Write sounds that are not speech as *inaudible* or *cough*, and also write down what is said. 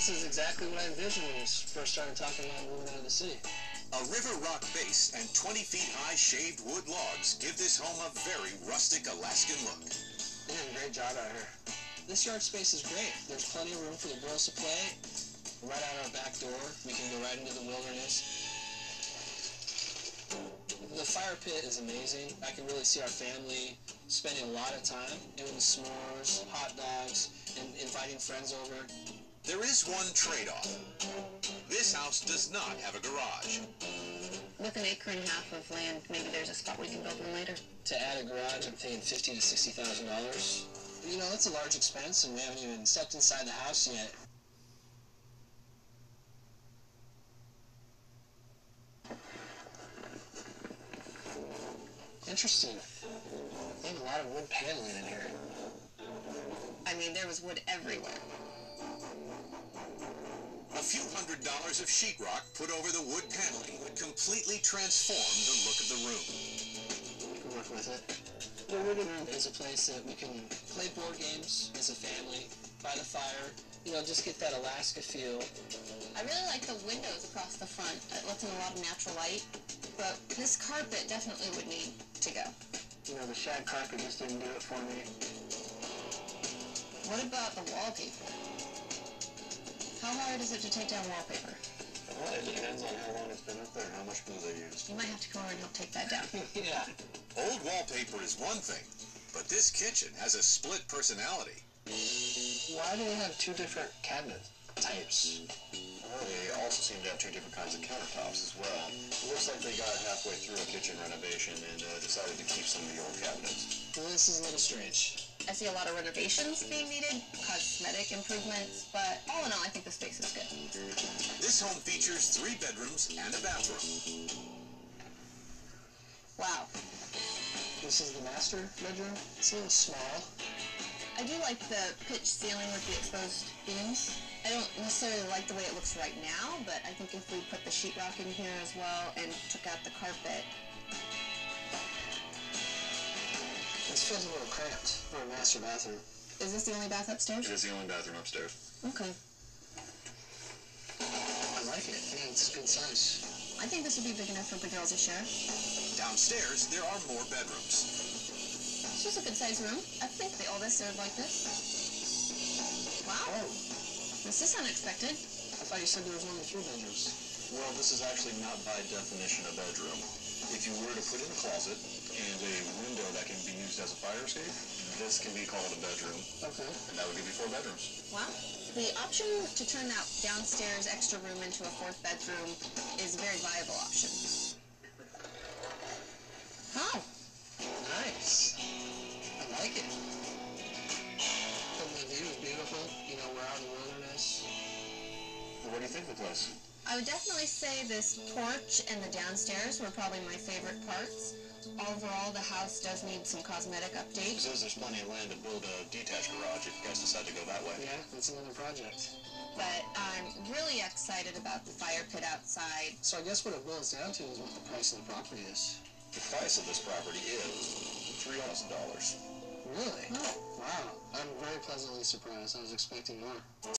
This is exactly what I envisioned when we first started talking about moving out of the city. A river rock base and 20 feet high shaved wood logs give this home a very rustic Alaskan look. They did a great job out here. This yard space is great. There's plenty of room for the girls to play. Right out our back door, we can go right into the wilderness. The fire pit is amazing. I can really see our family spending a lot of time doing s'mores, hot dogs, and inviting friends over. There is one trade-off. This house does not have a garage. With an acre and a half of land, maybe there's a spot we can build one later. To add a garage, I'm paying fifty to sixty thousand dollars. You know, that's a large expense, and we haven't even stepped inside the house yet. Interesting. They have a lot of wood paneling in here. I mean, there was wood everywhere. A few hundred dollars of sheetrock put over the wood paneling would completely transform the look of the room. We can work with it. The living room is a place that we can play board games as a family, by the fire, you know, just get that Alaska feel. I really like the windows across the front. It lets in a lot of natural light. But this carpet definitely would need to go. You know, the shag carpet just didn't do it for me. What about the wallpaper? How hard is it to take down wallpaper? Well, it depends on how long it's been up there how much glue they used. You might have to go over and help take that down. *laughs* yeah. Old wallpaper is one thing, but this kitchen has a split personality. Why do they have two different cabinet types? Well, they also seem to have two different kinds of countertops as well. It looks like they got halfway through a kitchen renovation and uh, decided to keep some of the old cabinets. Well, this is a little strange. I see a lot of renovations being needed, cosmetic improvements, but all in all, I think the space is good. This home features three bedrooms and a bathroom. Wow. This is the master bedroom. It's a little small. I do like the pitch ceiling with the exposed beams. I don't necessarily like the way it looks right now, but I think if we put the sheetrock in here as well and took out the carpet, This feels a little cramped for a master bathroom. is this the only bath upstairs? It is the only bathroom upstairs. Okay. I like it. Yeah, it's a good size. I think this would be big enough for the girls to share. Downstairs, there are more bedrooms. It's just a good sized room. I think the oldest are like this. Wow, Oh, this is unexpected. I thought you said there was only three bedrooms. Well, this is actually not by definition a bedroom. If you were to put in a closet and a window that can be used as a fire escape, this can be called a bedroom, Okay. and that would give you four bedrooms. Wow. The option to turn that downstairs extra room into a fourth bedroom is a very viable option. Oh, Nice. I like it. And the view is beautiful. You know, we're out in the wilderness. Well, what do you think of the place? I would definitely say this porch and the downstairs were probably my favorite parts. Overall, the house does need some cosmetic He updates. says there's plenty of land to build a detached garage if you guys decide to go that way. Yeah, that's another project. But I'm really excited about the fire pit outside. So I guess what it boils down to is what the price of the property is. The price of this property is three thousand dollars. Really? Oh. Wow. I'm very pleasantly surprised. I was expecting more.